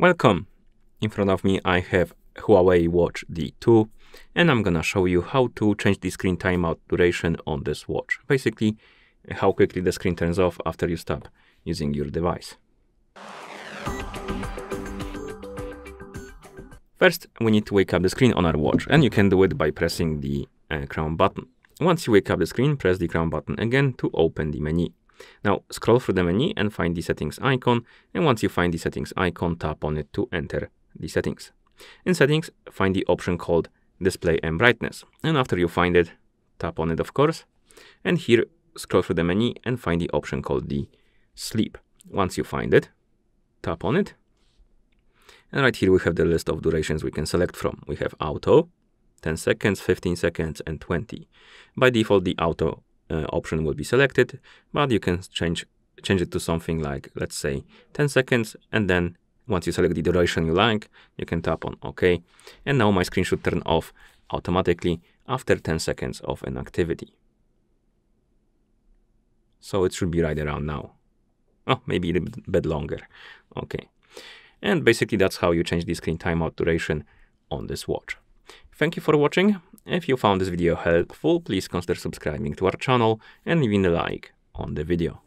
Welcome! In front of me I have Huawei Watch D2 and I'm gonna show you how to change the screen timeout duration on this watch. Basically, how quickly the screen turns off after you stop using your device. First, we need to wake up the screen on our watch, and you can do it by pressing the uh, crown button. Once you wake up the screen, press the crown button again to open the menu. Now, scroll through the menu and find the settings icon, and once you find the settings icon, tap on it to enter the settings. In settings, find the option called display and brightness, and after you find it, tap on it of course, and here scroll through the menu and find the option called the sleep. Once you find it, tap on it, and right here we have the list of durations we can select from. We have auto, 10 seconds, 15 seconds, and 20. By default, the auto uh, option will be selected, but you can change change it to something like, let's say, 10 seconds, and then once you select the duration you like, you can tap on OK. And now my screen should turn off automatically after 10 seconds of an activity. So it should be right around now. Oh, maybe a bit longer. Okay. And basically that's how you change the screen timeout duration on this watch. Thank you for watching. If you found this video helpful, please consider subscribing to our channel and leaving a like on the video.